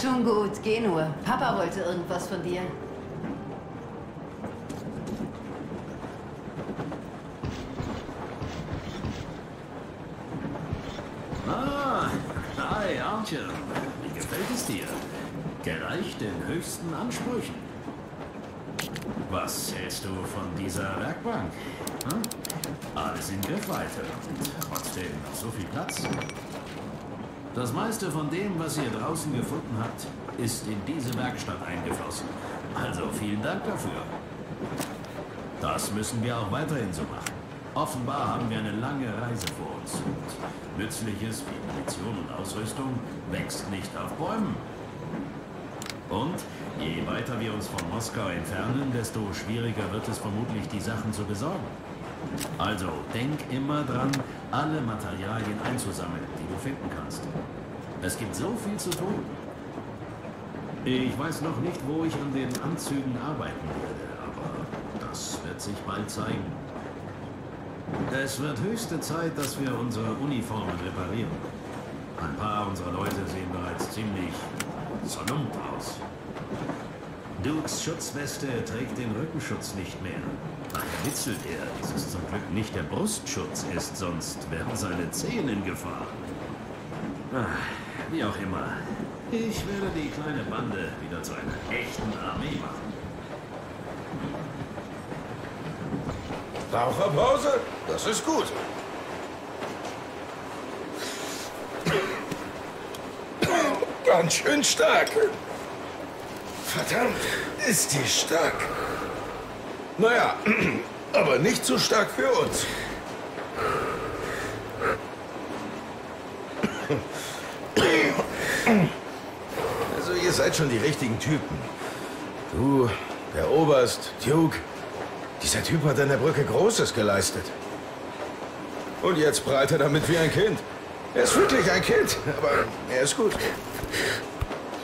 Schon gut, geh nur. Papa wollte irgendwas von dir. Ah, hi, Archer. Wie gefällt es dir? Gereicht den höchsten Ansprüchen. Was hältst du von dieser Werkbank? Hm? Alles in Griffweite und trotzdem noch so viel Platz. Das meiste von dem, was ihr draußen gefunden habt, ist in diese Werkstatt eingeflossen. Also vielen Dank dafür. Das müssen wir auch weiterhin so machen. Offenbar haben wir eine lange Reise vor uns. Und Nützliches wie Munition und Ausrüstung wächst nicht auf Bäumen. Und je weiter wir uns von Moskau entfernen, desto schwieriger wird es vermutlich, die Sachen zu besorgen. Also denk immer dran, alle Materialien einzusammeln, die du finden kannst. Es gibt so viel zu tun. Ich weiß noch nicht, wo ich an den Anzügen arbeiten werde, aber das wird sich bald zeigen. Es wird höchste Zeit, dass wir unsere Uniformen reparieren. Ein paar unserer Leute sehen bereits ziemlich zerlumpt aus. Dukes Schutzweste trägt den Rückenschutz nicht mehr. Daher witzelt er, dass es zum Glück nicht der Brustschutz ist, sonst wären seine Zehen in Gefahr. Ah, wie auch immer. Ich werde die kleine Bande wieder zu einer echten Armee machen. Raucherpause? Das ist gut. Ganz schön stark. Verdammt, ist die stark. Naja, aber nicht zu stark für uns. Also ihr seid schon die richtigen Typen. Du, der Oberst, Duke. Dieser Typ hat an der Brücke Großes geleistet. Und jetzt prahlt er damit wie ein Kind. Er ist wirklich ein Kind, aber er ist gut.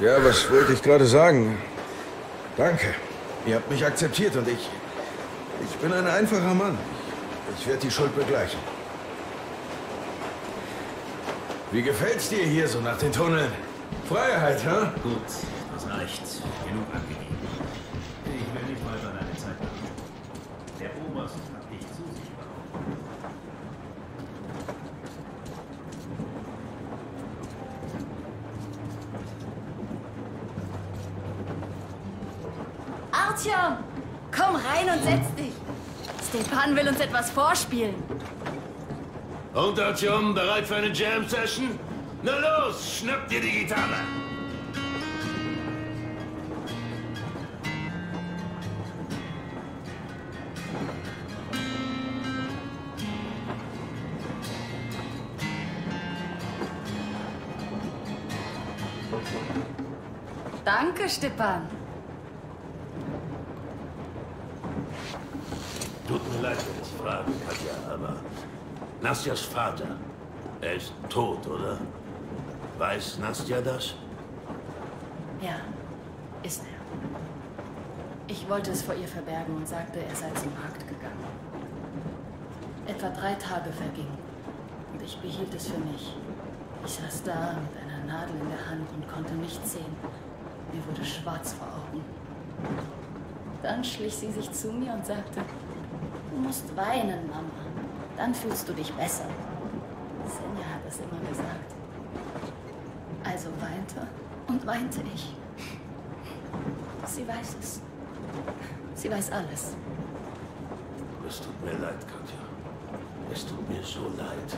Ja, was wollte ich gerade sagen? Danke. Ihr habt mich akzeptiert und ich... Ich bin ein einfacher Mann. Ich, werde die Schuld begleichen. Wie gefällt's dir hier so nach den Tunneln? Freiheit, hä? Gut, das reicht. Genug angegeben. Ich will nicht weiter deine Zeit machen. Der Oberst hat dich zu sich bekommen. Artyom, komm rein und setz dich. Stepan will uns etwas vorspielen. Und Artyom, bereit für eine Jam-Session? Na los, schnapp dir die Gitarre. Danke, Stepan. Tut mir leid, wenn ich frage, Katja, aber Nastjas Vater, er ist tot, oder? Weiß Nastja das? Ja, ist er. Ich wollte es vor ihr verbergen und sagte, er sei zum Markt gegangen. Etwa drei Tage vergingen und ich behielt es für mich. Ich saß da mit einer Nadel in der Hand und konnte nichts sehen. Mir wurde schwarz vor Augen. Dann schlich sie sich zu mir und sagte, du musst weinen, Mama. Dann fühlst du dich besser. Senja hat es immer gesagt. Also weinte und weinte ich. Sie weiß es. Sie weiß alles. Es tut mir leid, Katja. Es tut mir so leid.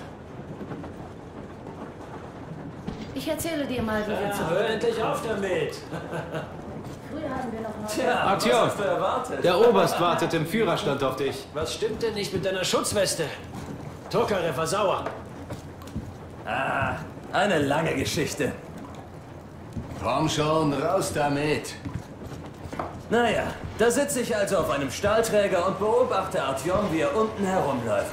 Ich erzähle dir mal, wie wir Ja, zurück... hör endlich auf damit. Früher wir noch... Tja, Artyom, was hast du erwartet? Der Oberst wartet im Führerstand auf dich. Was stimmt denn nicht mit deiner Schutzweste? Tokarev war sauer. Ah, eine lange Geschichte. Komm schon, raus damit. Naja, da sitze ich also auf einem Stahlträger und beobachte Artyom, wie er unten herumläuft.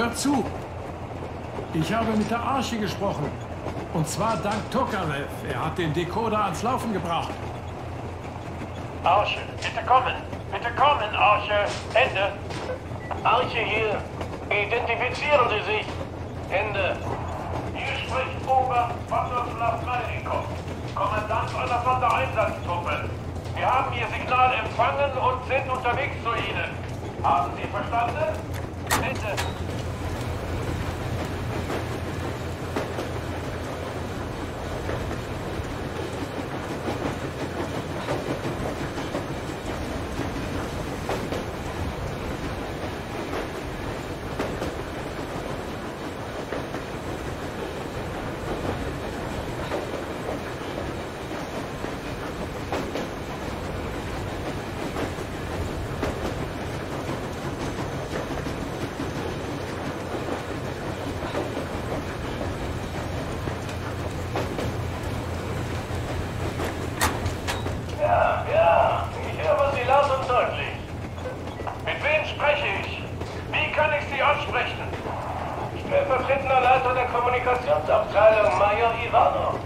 Hört zu! Ich habe mit der Arche gesprochen. Und zwar dank Tokarev. Er hat den Decoder ans Laufen gebracht. Arche, bitte kommen. Bitte kommen, Arche. Ende. Arche hier. Identifizieren Sie sich. Ende. Hier spricht Ober Vaterslav Malnikov, Kommandant einer Sondereinsatztruppe. Wir haben Ihr Signal empfangen und sind unterwegs zu Ihnen. Haben Sie verstanden? Ende. Ja, ja, ich höre Sie laut und deutlich. Mit wem spreche ich? Wie Sie ansprechen? Stellvertretender Leiter der Kommunikationsabteilung, Major Ivanov.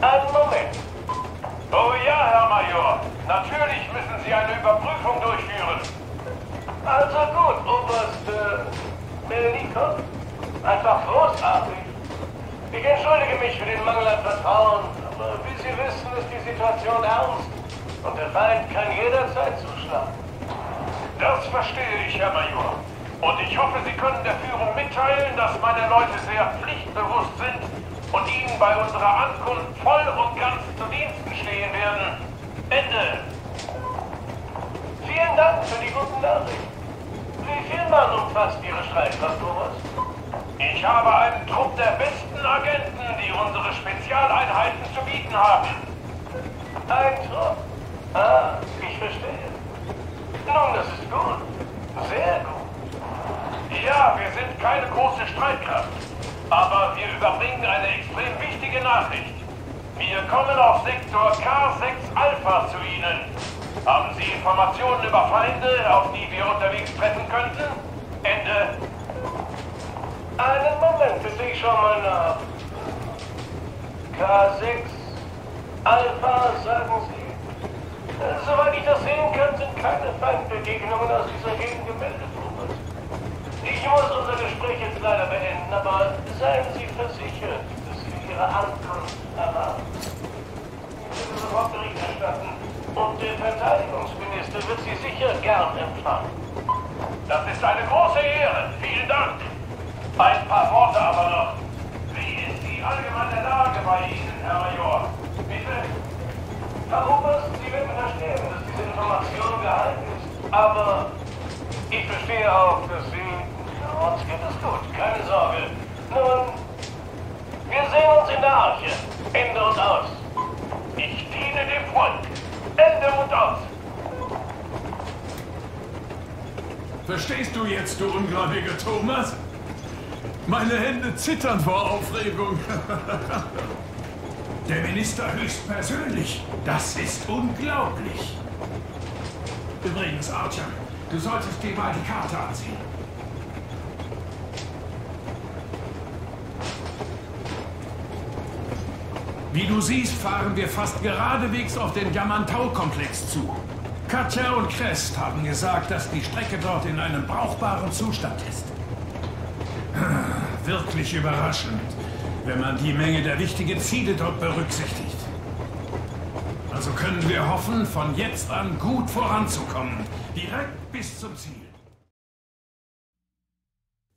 Einen Moment. Oh ja, Herr Major. Natürlich müssen Sie eine Überprüfung durchführen. Also gut, Oberst äh, Melnikov. Einfach großartig. Ich entschuldige mich für den Mangel an Vertrauen, aber wie Sie wissen, ist die Situation ernst. Und der Feind kann jederzeit zuschlagen. Das verstehe ich, Herr Major. Und ich hoffe, Sie können der Führung mitteilen, dass meine Leute sehr pflichtbewusst sind und Ihnen bei unserer Ankunft voll und ganz zu Diensten stehen werden. Ende. Vielen Dank für die guten Nachrichten. Wie viel Mann umfasst Ihre Streitkraft, Oberst? Ich habe einen Trupp der besten Agenten, die unsere Spezialeinheiten zu bieten haben. Ein Trupp? Ah, ich verstehe. Nun, das ist gut. Sehr gut. Wir sind keine große Streitkraft. Aber wir überbringen eine extrem wichtige Nachricht. Wir kommen auf Sektor K6 Alpha zu Ihnen. Haben Sie Informationen über Feinde, auf die wir unterwegs treffen könnten? Ende. Einen Moment, bitte, ich schau mal nach. K6 Alpha, sagen Sie? Soweit ich das sehen kann, sind keine Feindbegegnungen aus dieser Gegend gemeldet worden. Ich muss unser Gespräch jetzt leider beenden, aber seien Sie versichert, dass wir Ihre Ankunft erwarten. Ich werde sofort Bericht erstatten und der Verteidigungsminister wird Sie sicher gern empfangen. Das ist eine große Ehre. Vielen Dank. Ein paar Worte aber noch. Wie ist die allgemeine Lage bei Ihnen, Herr Major? Bitte? Herr Oberst, Sie werden verstehen, dass diese Information geheim ist. Aber ich verstehe auch, dass Sie... Uns geht es gut, keine Sorge. Nun, wir sehen uns in der Arche. Ende und aus. Ich diene dem Volk. Ende und aus. Verstehst du jetzt, du ungläubiger Thomas? Meine Hände zittern vor Aufregung. Der Minister höchstpersönlich. Das ist unglaublich. Übrigens, Archer, du solltest dir mal die Karte ansehen. Wie du siehst, fahren wir fast geradewegs auf den Yamantau-Komplex zu. Katja und Crest haben gesagt, dass die Strecke dort in einem brauchbaren Zustand ist. Wirklich überraschend, wenn man die Menge der wichtigen Ziele dort berücksichtigt. Also können wir hoffen, von jetzt an gut voranzukommen. Direkt bis zum Ziel.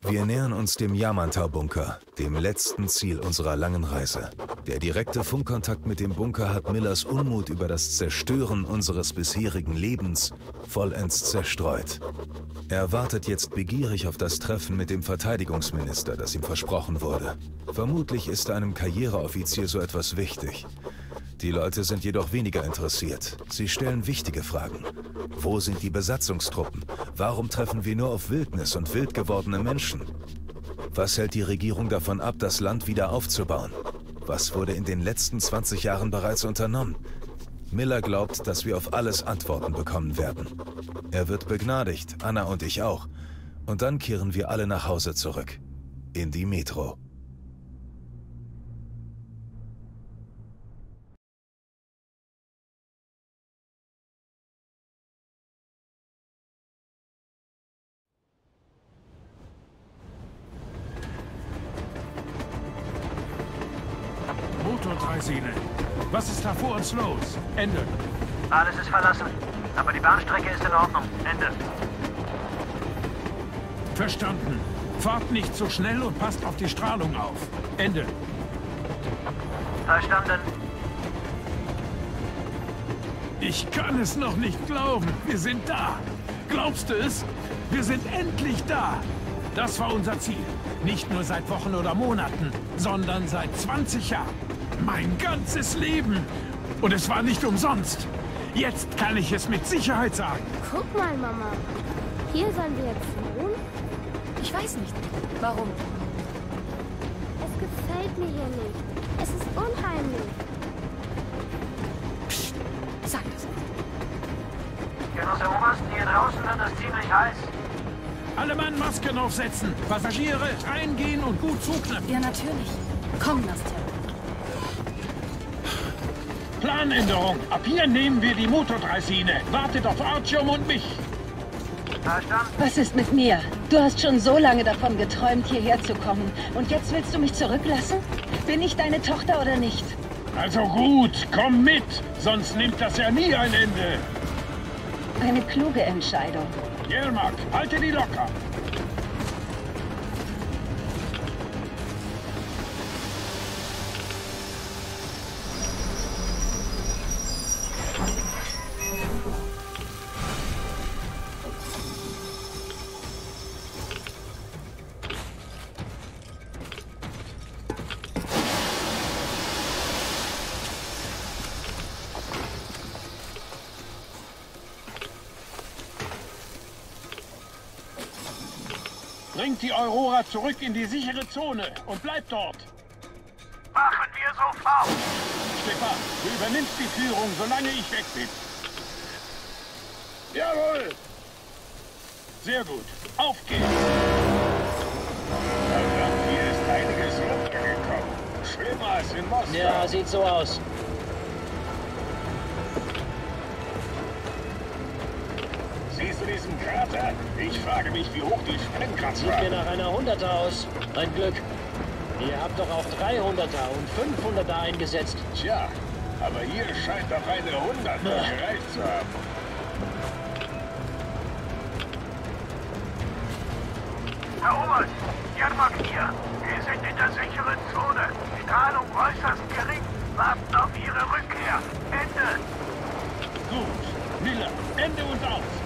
Wir nähern uns dem Yamantau-Bunker, dem letzten Ziel unserer langen Reise. Der direkte Funkkontakt mit dem Bunker hat Millers Unmut über das Zerstören unseres bisherigen Lebens vollends zerstreut. Er wartet jetzt begierig auf das Treffen mit dem Verteidigungsminister, das ihm versprochen wurde. Vermutlich ist einem Karriereoffizier so etwas wichtig. Die Leute sind jedoch weniger interessiert. Sie stellen wichtige Fragen. Wo sind die Besatzungstruppen? Warum treffen wir nur auf Wildnis und wild gewordene Menschen? Was hält die Regierung davon ab, das Land wieder aufzubauen? Was wurde in den letzten 20 Jahren bereits unternommen? Miller glaubt, dass wir auf alles Antworten bekommen werden. Er wird begnadigt, Anna und ich auch. Und dann kehren wir alle nach Hause zurück. In die Metro. Aber die Bahnstrecke ist in Ordnung. Ende. Verstanden. Fahrt nicht so schnell und passt auf die Strahlung auf. Ende. Verstanden. Ich kann es noch nicht glauben. Wir sind da. Glaubst du es? Wir sind endlich da. Das war unser Ziel. Nicht nur seit Wochen oder Monaten, sondern seit 20 Jahren. Mein ganzes Leben. Und es war nicht umsonst. Jetzt kann ich es mit Sicherheit sagen. Guck mal, Mama. Hier sollen wir jetzt wohnen? Ich weiß nicht. Warum? Es gefällt mir hier nicht. Es ist unheimlich. Psst, sag das Genosse Oberst, hier draußen wird es ziemlich heiß. Alle Mann Masken aufsetzen. Passagiere reingehen und gut zuknöpfen. Ja, natürlich. Komm, Nastja. Planänderung. Ab hier nehmen wir die Motordreisine. Wartet auf Artyom und mich. Verstanden. Was ist mit mir? Du hast schon so lange davon geträumt, hierher zu kommen. Und jetzt willst du mich zurücklassen? Bin ich deine Tochter oder nicht? Also gut, komm mit. Sonst nimmt das ja nie ein Ende. Eine kluge Entscheidung. Jelmak, halte die locker. Bringt die Aurora zurück in die sichere Zone und bleibt dort. Machen wir sofort. Stefan, du übernimmst die Führung, solange ich weg bin. Jawohl. Sehr gut. Auf geht's. Verdammt, hier ist einiges runtergekommen. Schlimmer als in Moskau. Ja, sieht so aus. Krater? Ich frage mich, wie hoch die Sprengkraft Sieht mir nach einer Hunderter aus. Ein Glück. Ihr habt doch auch 300er und 500er eingesetzt. Tja, aber hier scheint doch eine Hunderter Ja. gereicht zu haben. Herr Oberst, Jermak hier. Wir sind in der sicheren Zone. Strahlung äußerst gering. Warten auf Ihre Rückkehr. Ende. Gut. Miller, Ende und aus.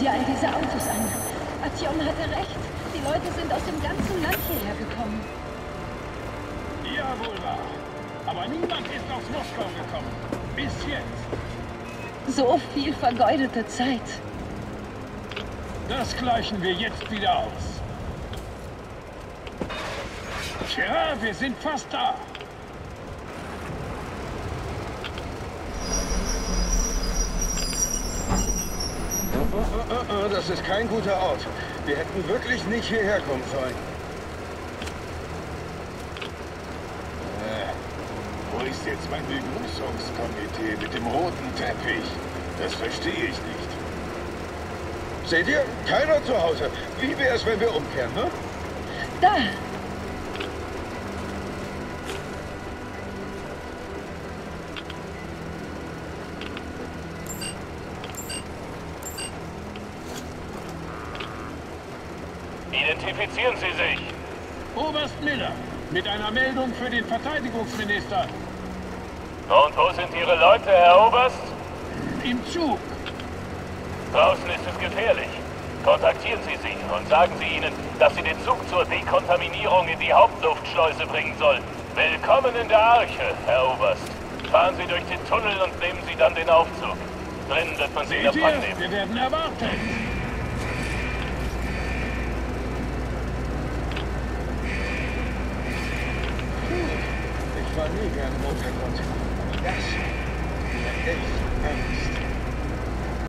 Dir all diese Autos an. Artyom hatte recht. Die Leute sind aus dem ganzen Land hierher gekommen. Jawohl wahr. Aber niemand ist aus Moskau gekommen. Bis jetzt. So viel vergeudete Zeit. Das gleichen wir jetzt wieder aus. Tja, wir sind fast da. Oh, oh, oh, oh, das ist kein guter Ort. Wir hätten wirklich nicht hierher kommen sollen. Äh, wo ist jetzt mein Begrüßungskomitee mit dem roten Teppich? Das verstehe ich nicht. Seht ihr? Keiner zu Hause. Wie wäre es, wenn wir umkehren, ne? Da! Identifizieren Sie sich. Oberst Miller, mit einer Meldung für den Verteidigungsminister. Und wo sind Ihre Leute, Herr Oberst? Im Zug. Draußen ist es gefährlich. Kontaktieren Sie sie und sagen Sie ihnen, dass sie den Zug zur Dekontaminierung in die Hauptluftschleuse bringen sollen. Willkommen in der Arche, Herr Oberst. Fahren Sie durch den Tunnel und nehmen Sie dann den Aufzug. Drinnen wird man Sie in Empfang nehmen. Wir werden erwartet. Ich